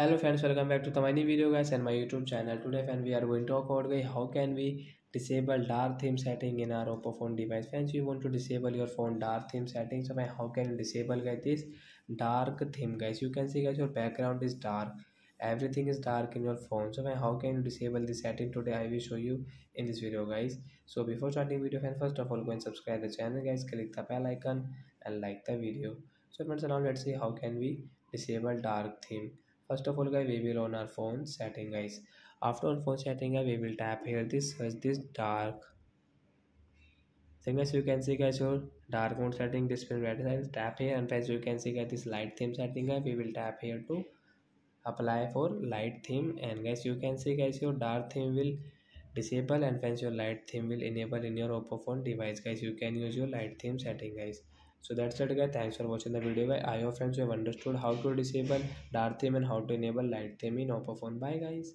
hello friends welcome back to the new video guys and my youtube channel. Today friend we are going to talk about how can we disable dark theme setting in our oppo phone device. Friends you want to disable your phone dark theme setting so how can you disable guys this dark theme guys? You can see guys your background is dark. Everything is dark in your phone. So how can you disable this setting today? I will show you in this video guys. So before starting video friends first of all go and subscribe the channel guys. Click the bell icon and like the video. So friends now let's see how can we disable dark theme first of all guys we will on our phone setting guys. After on phone setting guys we will tap here. This search this dark. So guys you can see guys your dark mode setting display red size tap here. And as you can see guys this light theme setting guys. We will tap here to apply for light theme. And guys you can see guys your dark theme will disable. And once your light theme will enable in your oppo phone device. Guys you can use your light theme setting guys so that's it guys. Thanks for watching the video i hope friends you have understood how to disable dark theme and how to enable light theme in oppo phone. Bye guys